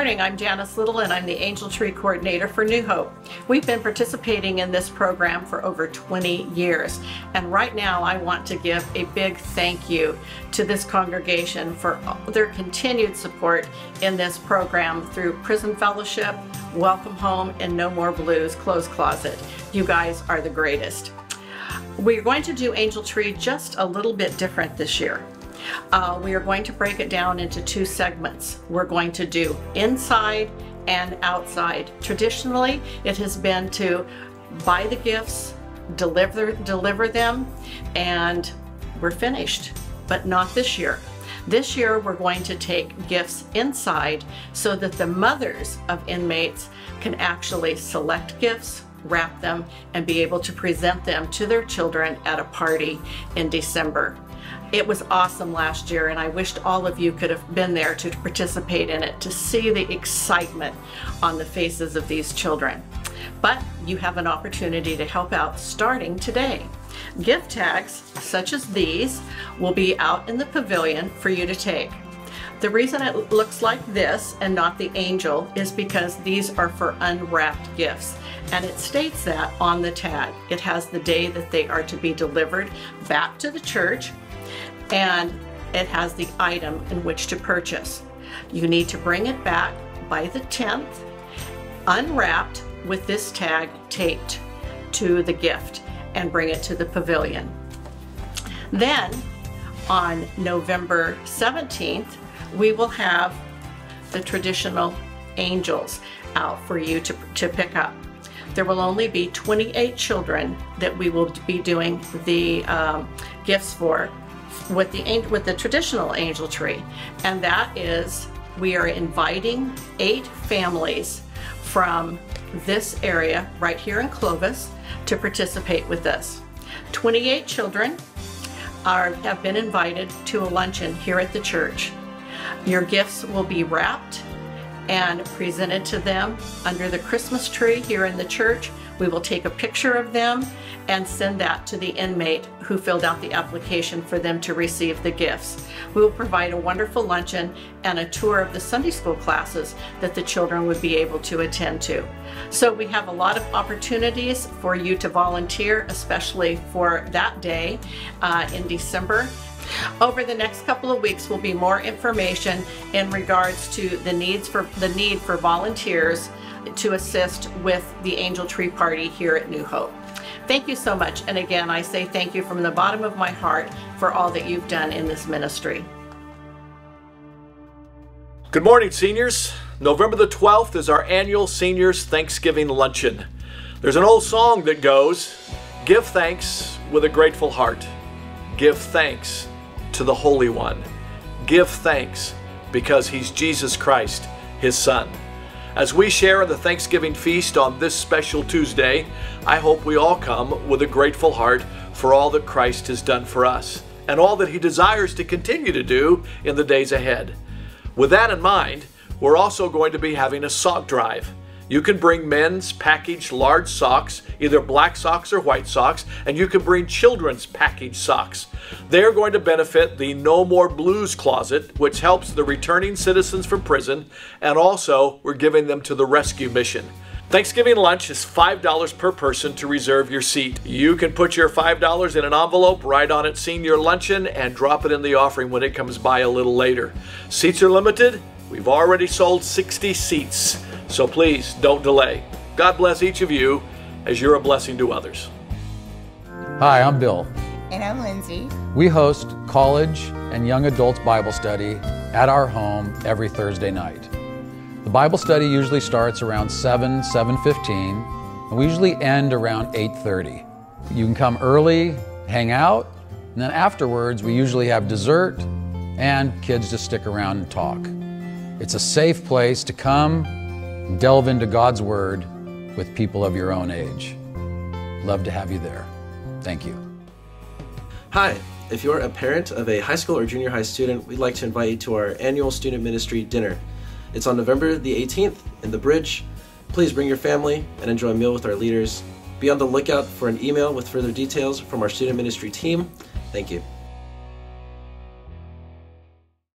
morning, I'm Janice Little and I'm the Angel Tree Coordinator for New Hope. We've been participating in this program for over 20 years and right now I want to give a big thank you to this congregation for their continued support in this program through Prison Fellowship, Welcome Home, and No More Blues Clothes Closet. You guys are the greatest. We're going to do Angel Tree just a little bit different this year. Uh, we are going to break it down into two segments. We're going to do inside and outside. Traditionally, it has been to buy the gifts, deliver, deliver them, and we're finished, but not this year. This year, we're going to take gifts inside so that the mothers of inmates can actually select gifts, wrap them, and be able to present them to their children at a party in December. It was awesome last year, and I wished all of you could have been there to participate in it, to see the excitement on the faces of these children. But you have an opportunity to help out starting today. Gift tags, such as these, will be out in the pavilion for you to take. The reason it looks like this and not the angel is because these are for unwrapped gifts and it states that on the tag. It has the day that they are to be delivered back to the church and it has the item in which to purchase. You need to bring it back by the 10th, unwrapped with this tag taped to the gift and bring it to the pavilion. Then on November 17th, we will have the traditional angels out for you to, to pick up. There will only be 28 children that we will be doing the um, gifts for with the with the traditional angel tree, and that is we are inviting eight families from this area right here in Clovis to participate with us. 28 children are have been invited to a luncheon here at the church. Your gifts will be wrapped and presented to them under the Christmas tree here in the church. We will take a picture of them and send that to the inmate who filled out the application for them to receive the gifts. We will provide a wonderful luncheon and a tour of the Sunday school classes that the children would be able to attend to. So we have a lot of opportunities for you to volunteer, especially for that day uh, in December. Over the next couple of weeks will be more information in regards to the needs for the need for volunteers to assist with the Angel Tree Party here at New Hope. Thank you so much. And again, I say thank you from the bottom of my heart for all that you've done in this ministry. Good morning, seniors. November the 12th is our annual Seniors Thanksgiving Luncheon. There's an old song that goes, Give thanks with a grateful heart. Give thanks to the Holy One. Give thanks because He's Jesus Christ, His Son. As we share in the Thanksgiving feast on this special Tuesday, I hope we all come with a grateful heart for all that Christ has done for us and all that He desires to continue to do in the days ahead. With that in mind, we're also going to be having a sock drive. You can bring men's packaged large socks, either black socks or white socks, and you can bring children's packaged socks. They're going to benefit the No More Blues Closet, which helps the returning citizens from prison, and also we're giving them to the rescue mission. Thanksgiving lunch is $5 per person to reserve your seat. You can put your $5 in an envelope, write on it senior luncheon, and drop it in the offering when it comes by a little later. Seats are limited. We've already sold 60 seats. So please don't delay. God bless each of you as you're a blessing to others. Hi, I'm Bill. And I'm Lindsay. We host college and young adults Bible study at our home every Thursday night. The Bible study usually starts around 7, 7:15, and we usually end around 8:30. You can come early, hang out, and then afterwards we usually have dessert and kids just stick around and talk. It's a safe place to come delve into God's Word with people of your own age. Love to have you there. Thank you. Hi, if you're a parent of a high school or junior high student, we'd like to invite you to our annual student ministry dinner. It's on November the 18th in the bridge. Please bring your family and enjoy a meal with our leaders. Be on the lookout for an email with further details from our student ministry team. Thank you.